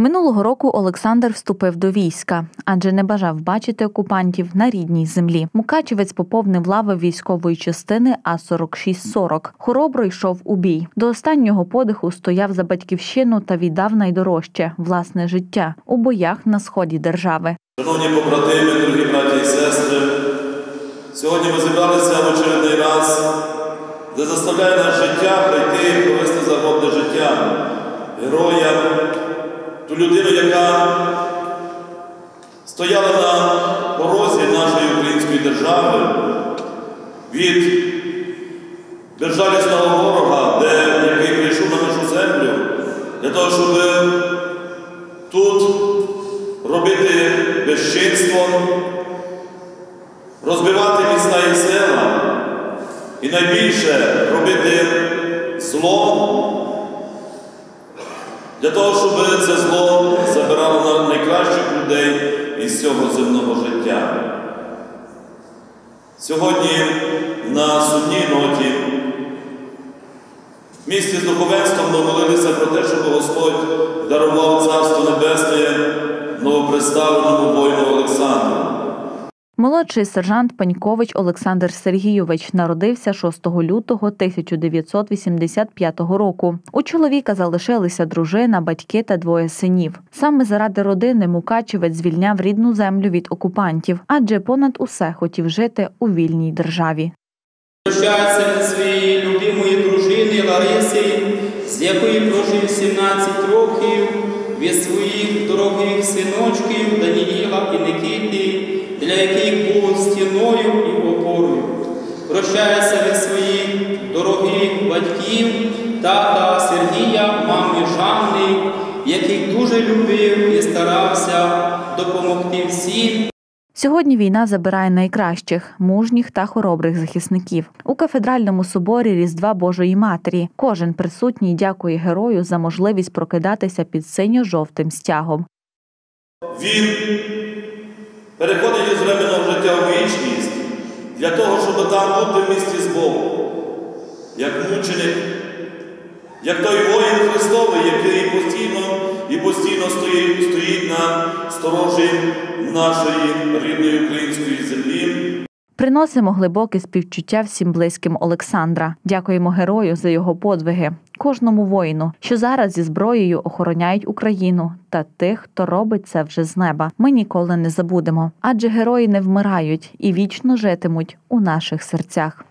Минулого року Олександр вступив до війська, адже не бажав бачити окупантів на рідній землі. Мукачевець поповнив лави військової частини А 4640 Хоробро йшов у бій. До останнього подиху стояв за батьківщину та віддав найдорожче власне життя у боях на сході держави. Шановні побратими, дорогі браті і сестри, сьогодні ми зібралися в очередний раз, де заставляє нас життя прийти і провести загробне життя героя, ту людину, яка стояла на порозі нашої української держави від безжалісного ворога, де, який прийшов на нашу землю, для того, щоб тут робити безчинство, розбивати міста і села, і найбільше робити зло, для того, щоб це зло забирало на найкращих людей із цього земного життя. Сьогодні на сумній ноті в місті з духовенством ми молилися про те, щоб Господь дарував Царство Небесне новоприставленому воїну Олександру. Молодший сержант Панькович Олександр Сергійович народився 6 лютого 1985 року. У чоловіка залишилися дружина, батьки та двоє синів. Саме заради родини Мукачевець звільняв рідну землю від окупантів, адже понад усе хотів жити у вільній державі. Прощається від своєї любимої дружини Лариси, з якою прожив 17 років, від своїх дорогих синочків Даніїла і Никити, для яких був стіною і опорою. Прощається від своїх дорогих батьків, тата Сергія, мами Жанни, яких дуже любив і старався допомогти всім. Сьогодні війна забирає найкращих, мужніх та хоробрих захисників. У кафедральному соборі Різдва Божої Матері кожен присутній дякує герою за можливість прокидатися під синьо-жовтим стягом. Він переходить із временного життя в вічність для того, щоб там бути в місті з Богом, як мученик, як той воїн Христовий, який постійно і постійно стоїть, стоїть на сторожі нашої рідної української землі. Приносимо глибоке співчуття всім близьким Олександра. Дякуємо герою за його подвиги, кожному воїну, що зараз зі зброєю охороняють Україну та тих, хто робить це вже з неба. Ми ніколи не забудемо, адже герої не вмирають і вічно житимуть у наших серцях.